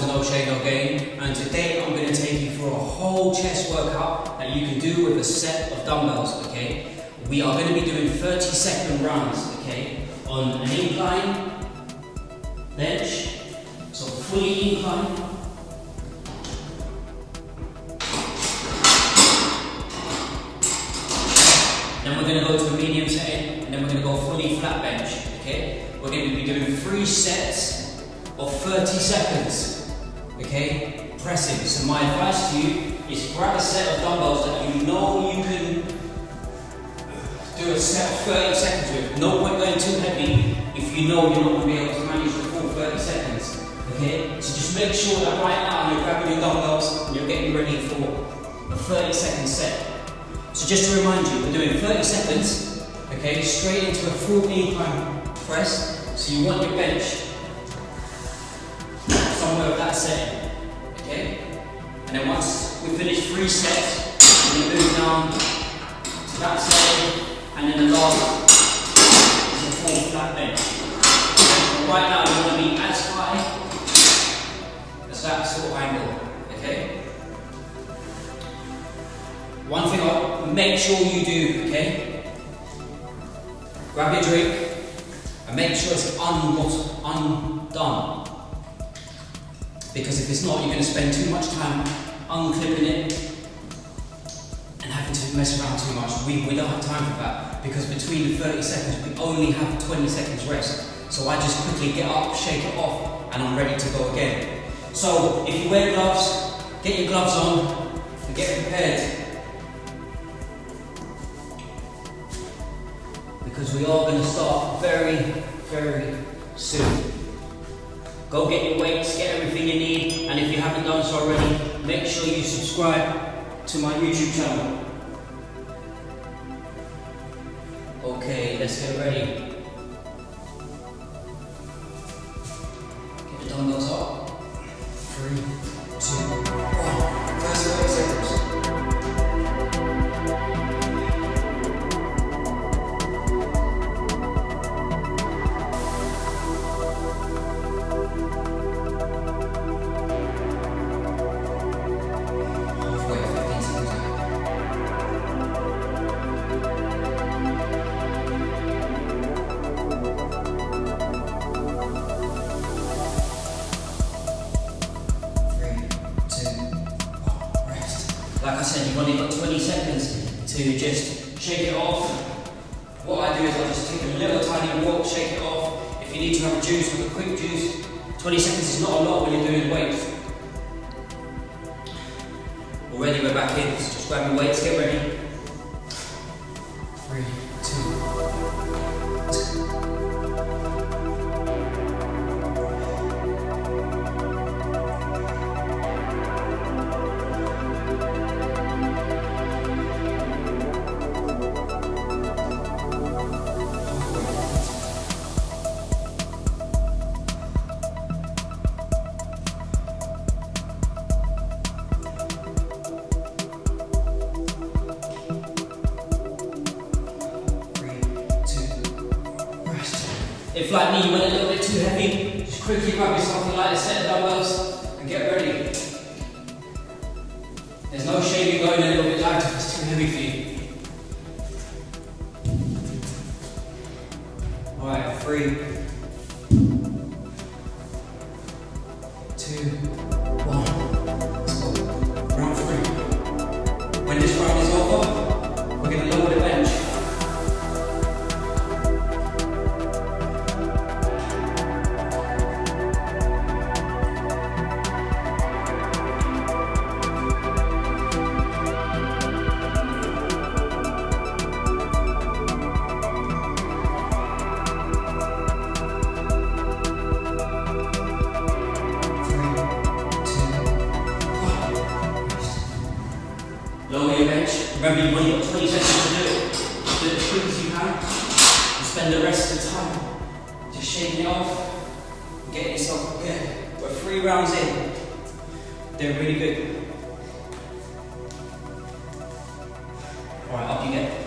to No Shane No Gain and today I'm going to take you through a whole chest workout that you can do with a set of dumbbells, okay? We are going to be doing 30 second rounds, okay? On an incline, bench, so fully incline. Then we're going to go to a medium setting and then we're going to go fully flat bench, okay? We're going to be doing three sets of 30 seconds, okay? Pressing. So my advice to you is grab a set of dumbbells that you know you can do a set of 30 seconds with. No point going too heavy if you know you're not going to be able to manage the full 30 seconds, okay? So just make sure that right now you're grabbing your dumbbells and you're getting ready for a 30 second set. So just to remind you, we're doing 30 seconds, okay, straight into a full incline press. So you want your bench setting, okay? And then once we finish three sets, we move down to that setting, and then the last is a full flat bench. Right now you want to be as high as that sort of angle, okay? One thing I make sure you do, okay? Grab your drink and make sure it's unbot- undone. Because if it's not, you're going to spend too much time unclipping it and having to mess around too much. We, we don't have time for that because between the 30 seconds, we only have 20 seconds rest. So I just quickly get up, shake it off, and I'm ready to go again. So if you wear gloves, get your gloves on and get prepared. because we are going to start very, very soon. Go get your weights, get everything you need, and if you haven't done so already, make sure you subscribe to my YouTube channel. Okay, let's get ready. Get the dumbbells up. Three, two, Like I said, you've only got 20 seconds to just shake it off. What I do is I just take a little tiny walk, shake it off. If you need to have a juice, have a quick juice. 20 seconds is not a lot when you're doing weights. Already we're back in, so just grab your weights, get ready. If like me, you went a little bit too heavy, just quickly grab yourself a lighter set of dumbbells and get ready. There's no shame in going a little bit lighter if it's too heavy for you. Remember, you've only got 20 seconds to do it. Do it as quick as you can. And spend the rest of the time just shaking it off, and getting yourself prepared. We're three rounds in. They're really good. Alright, up you get.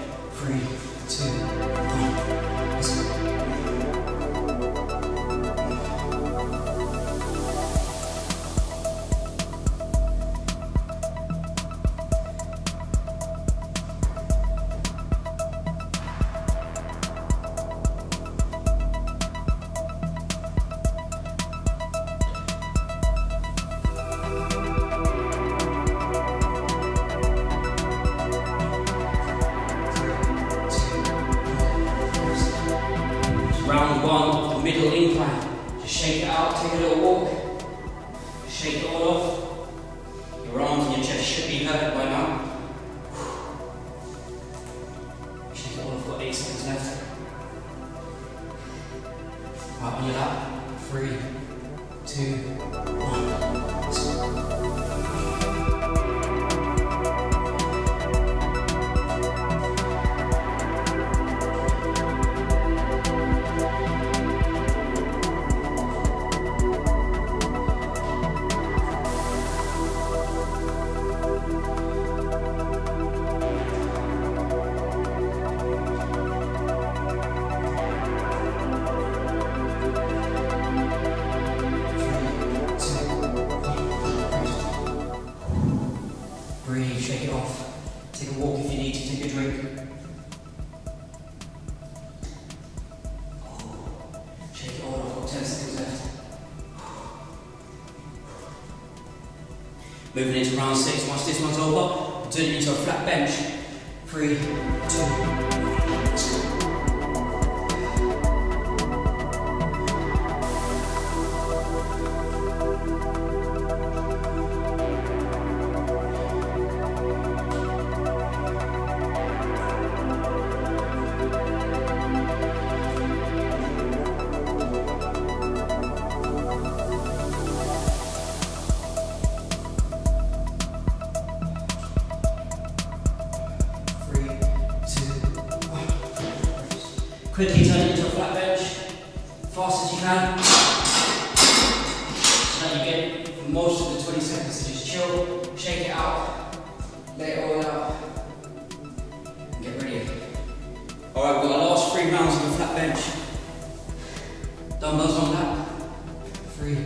Out, take a little walk. Shake it all off. Your arms and your chest should be hurt by now. Moving into round six, once this one's over, turn it into a flat bench. Three, two, you. So that you get most of the 20 seconds to just chill, shake it out, let it all out, and get ready. Alright, we've got our last three rounds of the flat bench. Dumbbells on that. Three,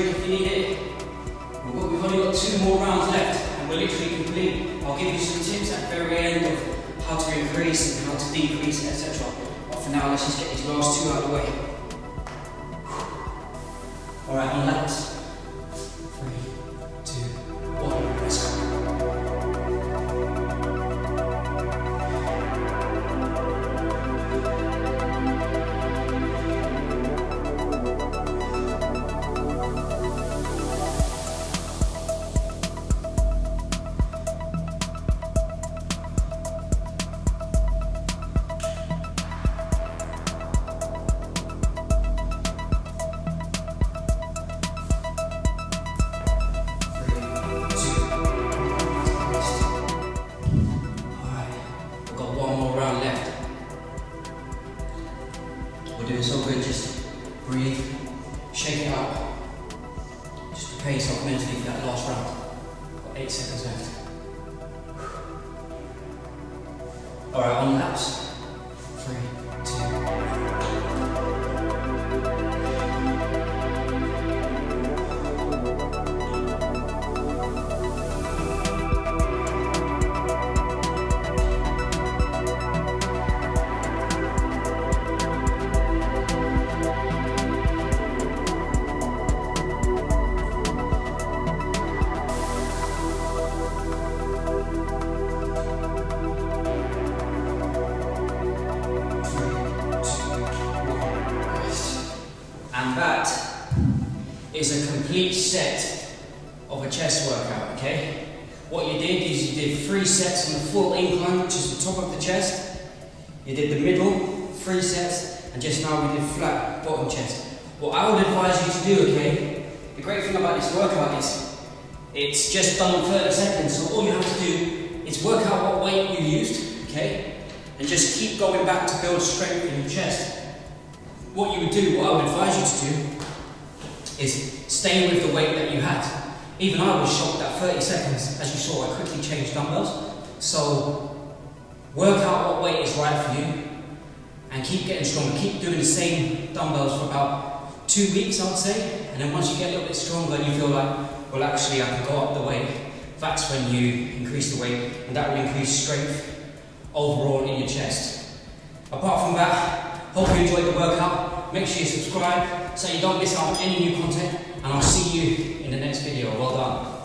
if you need it. We've, got, we've only got two more rounds left and we're literally complete. I'll give you some tips at the very end of how to increase and how to decrease, etc. But for now, let's just get these last two out of the way. Alright, on laps. Got one more round left. We're doing so good, just breathe, shake it out. Just prepare yourself mentally for that last round. Got eight seconds left. Alright, on laps. Is a complete set of a chest workout, okay? What you did is you did three sets on the full incline, which is the top of the chest. You did the middle, three sets, and just now we did flat bottom chest. What I would advise you to do, okay? The great thing about this workout is it's just done in 30 seconds, so all you have to do is work out what weight you used, okay? And just keep going back to build strength in your chest. What you would do, what I would advise you to do, is stay with the weight that you had. Even I was shocked at 30 seconds, as you saw, I quickly changed dumbbells. So work out what weight is right for you, and keep getting stronger. Keep doing the same dumbbells for about two weeks, I would say. And then once you get a little bit stronger and you feel like, well, actually, I can go up the weight, that's when you increase the weight, and that will increase strength overall in your chest. Apart from that, hope you enjoyed the workout. Make sure you subscribe so you don't miss out on any new content, and I'll see you in the next video. Well done.